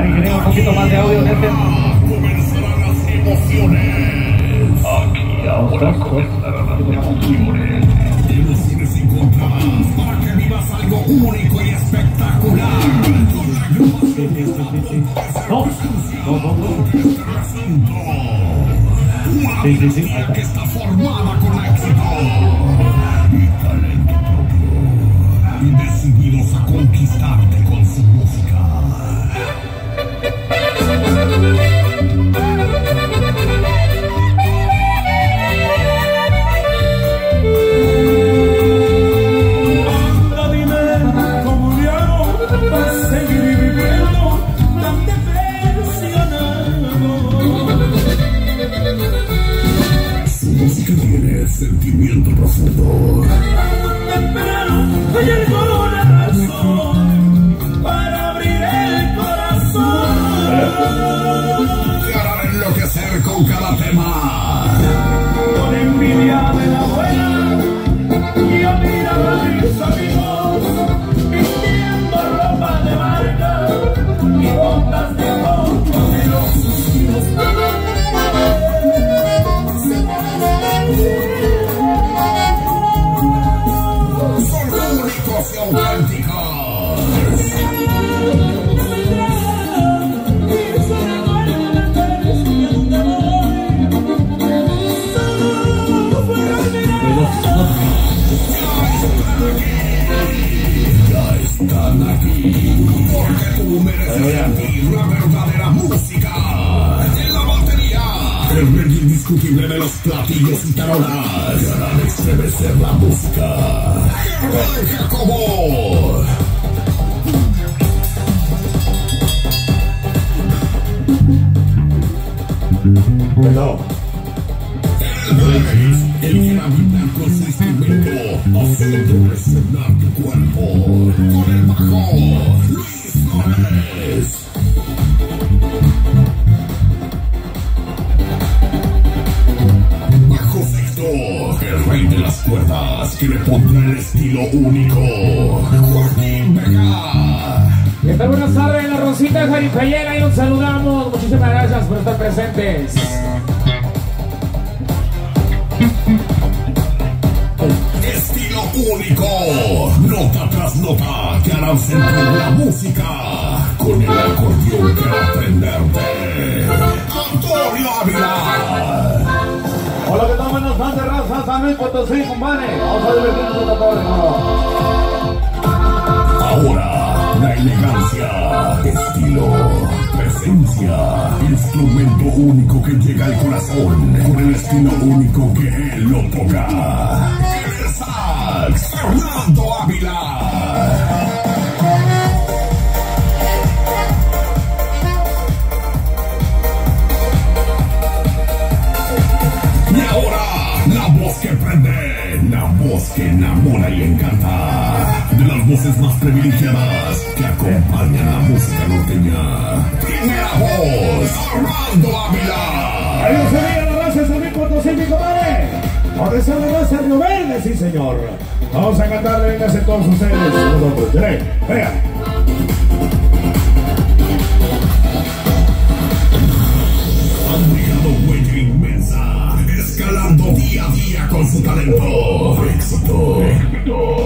Un poquito más de audio en. Comenzarán las emociones. Aquí ahora comenzarán las emociones. Encontradas para que vivas algo único y espectacular. No, no, que está formada con éxito y talento propio. Decididos con música. Anda, están aquí. Porque tú mereces sentir la verdadera música. En la batería. El rey indiscutible de los platillos y tarolas. Harán estremecer la música. Germán Jacobo. Perdón. El que habita con su instrumento, haciendo resonar tu cuerpo. Con el bajo, Luis Flores. Bajo sexto, el rey de las cuerdas, que le pondrá el estilo único. Joaquín Vega. ¿Qué tal? Buenas tardes, la Rosita de Jaripayera y los saludamos. Muchísimas gracias por estar presentes. Único, nota tras nota, que harán sentir la música con el acordeón que aprenderte. Antonio Ávila. Hola, ¿qué tal? Buenas tardes, raza. San Luis Potosí, compadre. Vamos a divertirnos esta tarde, hermano. Ahora, la elegancia, estilo, presencia, instrumento único que llega al corazón, con el estilo único que él lo toca. Fernando Ávila. Y ahora, la voz que prende, la voz que enamora y encanta. De las voces más privilegiadas que acompañan la música norteña. Primera voz, Armando Ávila. Veía la raza de San Luis Potosí, mi compadre. Por eso raza Río Verde, sí, señor. Vamos a cantarle, véngase todos ustedes. Uno, dos, tres. Venga. Han dejado huella inmensa, escalando día a día con su talento. Éxito,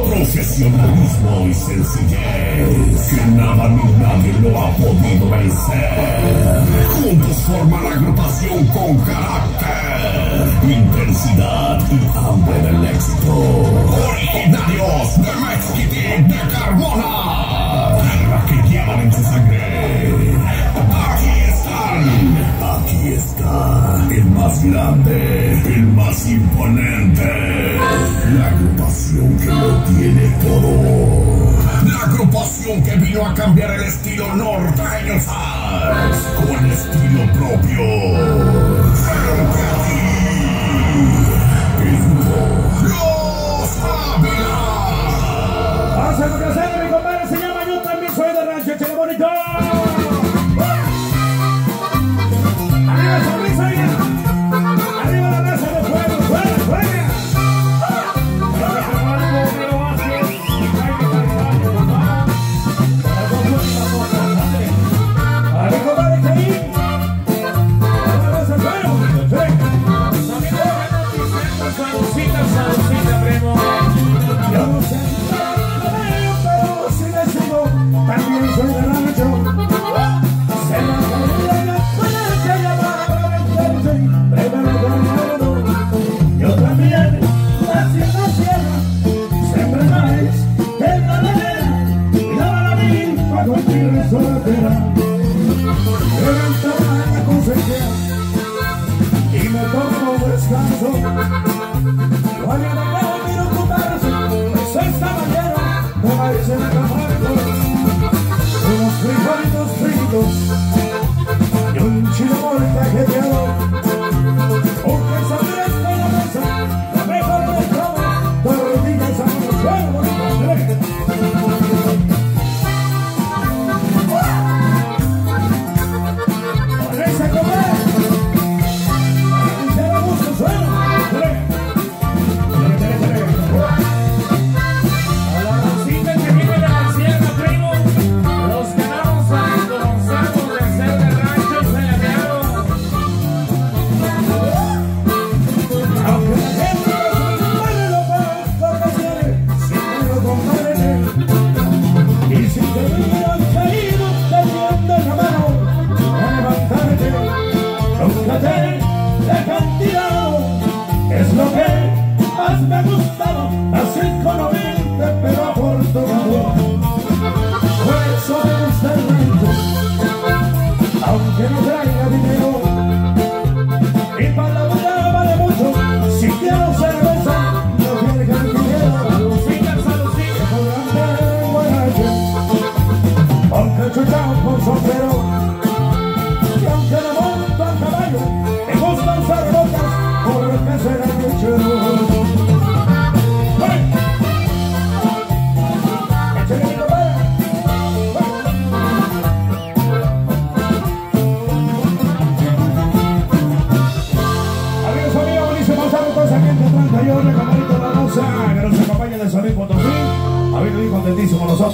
profesionalismo y sencillez, que nada ni nadie lo ha podido vencer. Juntos forman la agrupación con carácter, intensidad y hambre del éxito. Originarios de Mexquití de Carmona, tierra que llevan en su sangre. Aquí están, aquí está el más grande, el más imponente, la agrupación que lo tiene todo. La agrupación que vino a cambiar el estilo norteño sax con estilo propio. Florida! Carretera. Levantaba la cosecha y me tomo un descanso. Guardia de nuevo quiero ocuparse, pues estaba lleno de maíz en Camargo. Unos frijolitos fritos Y si te miran caído, te tienden la mano a levantarte. Nunca te tirado, es lo que más me ha gustado. Así como viste, pero afortunado. Por eso me gusta el aunque no traiga dinero.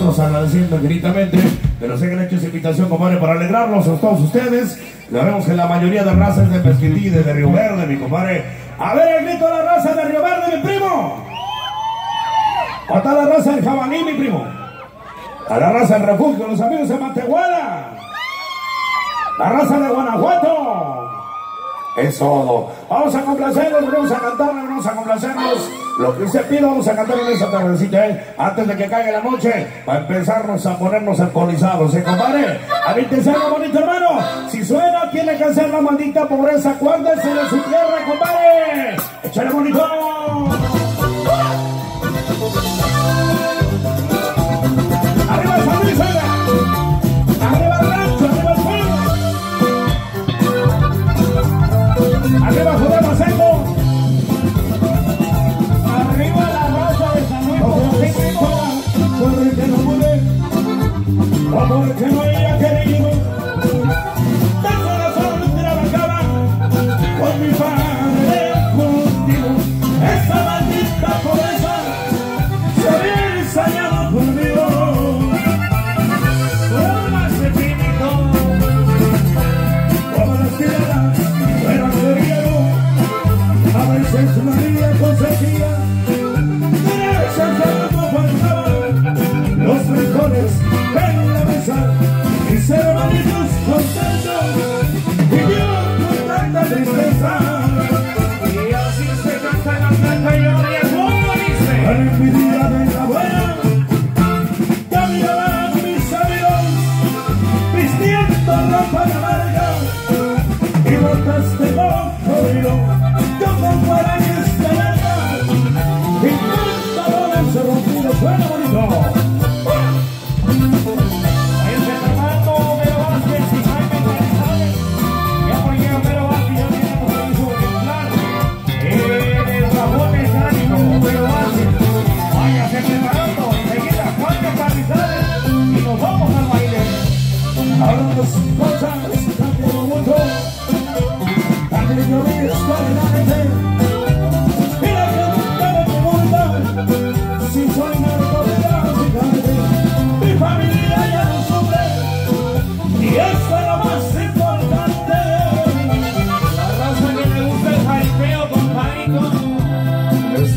Nosotros, agradeciendo infinitamente que nos hayan hecho esa invitación, compadre, para alegrarnos a todos ustedes. Ya vemos que la mayoría de razas de Pesquití, de Río Verde, mi compadre. A ver el grito de la raza de Río Verde, mi primo. ¿O está la raza del jabalí, mi primo? A la raza del refugio, los amigos de Matehuala. La raza de Guanajuato. Es todo. Vamos a complacerlos, vamos a cantar, vamos a complacerlos. Lo que usted pide, vamos a cantar en esta tardecita, ¿eh? Antes de que caiga la noche, para empezarnos a ponernos alcoholizados, ¿eh, compadre? A mí te salga bonito, hermano. Si suena, tiene que hacer la maldita pobreza. Acuérdese de su tierra, compadre. Échale bonito. O porque no haya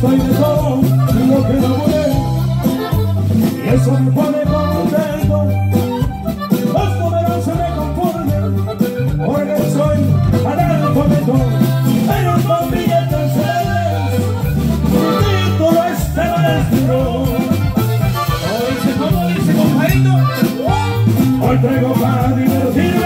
Estoy de todo lo que pude. Y eso me Hallelujah.